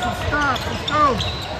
Let's. Let's go.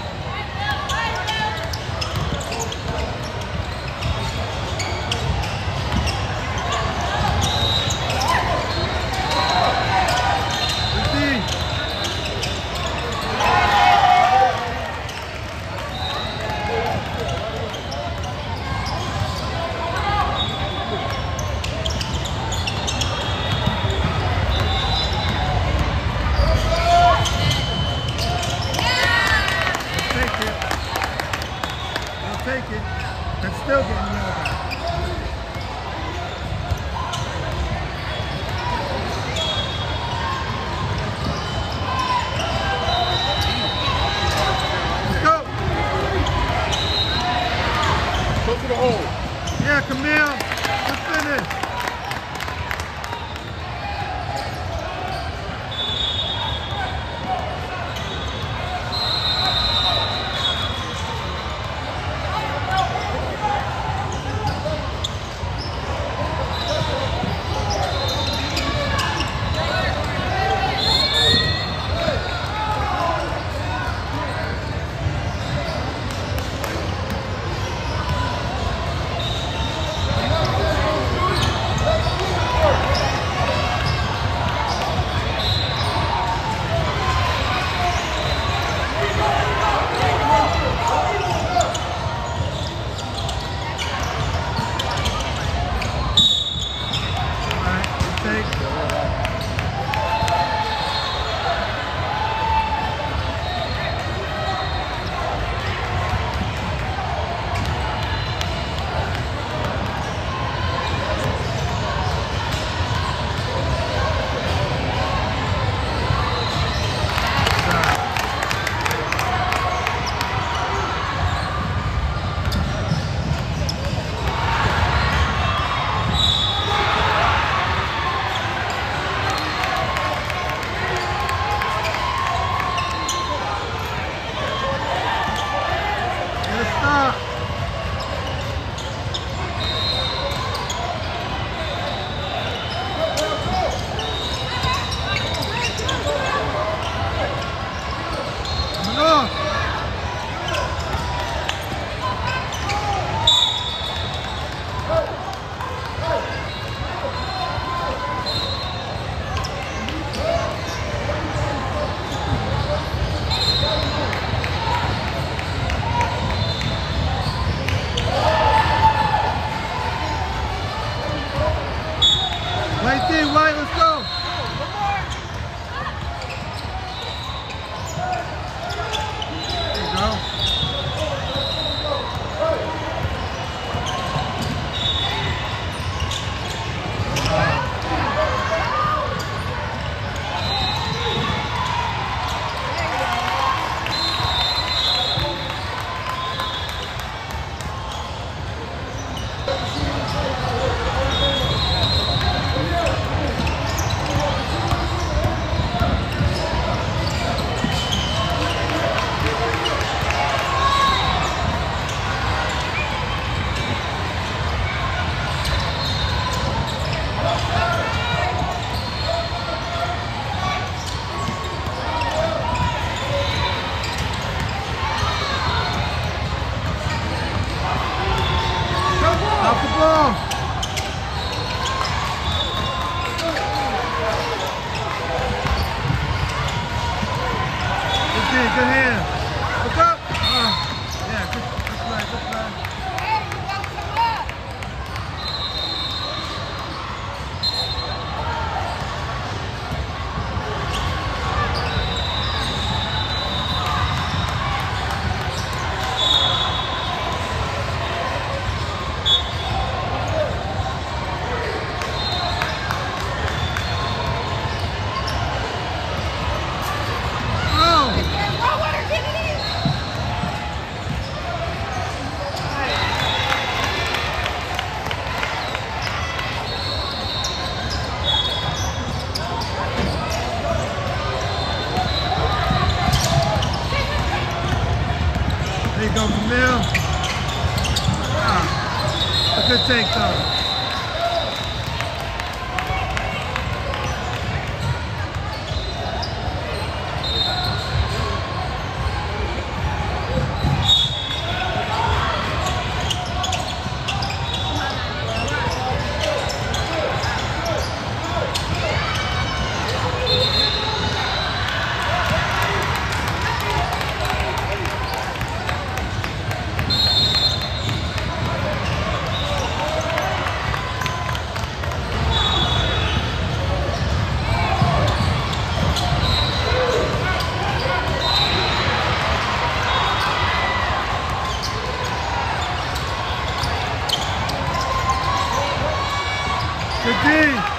good hand. Look up. Oh. Yeah, good, good play, good play. Mill. Ah, a good take, though. Chiquinho!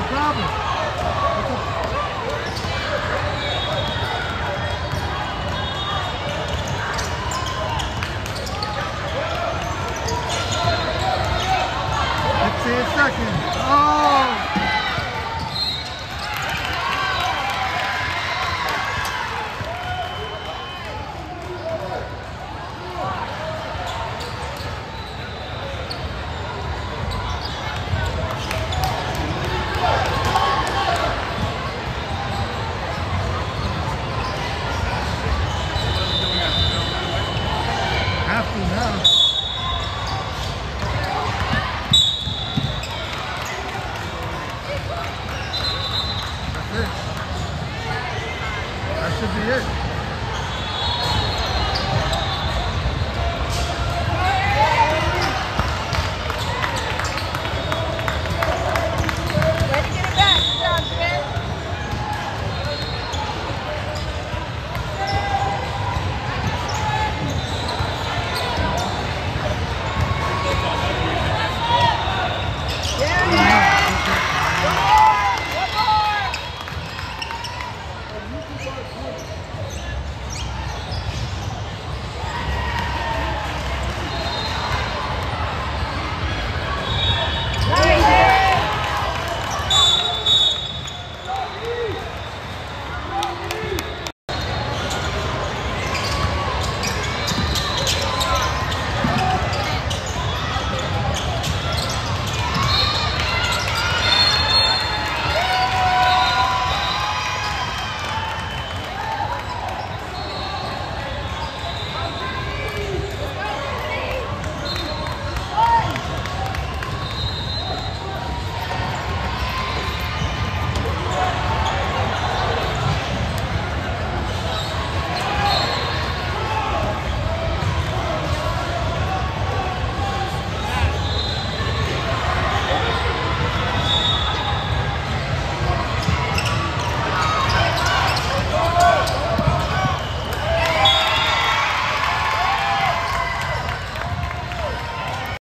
the problem. That's a... That's it, second. Oh! 是敌人。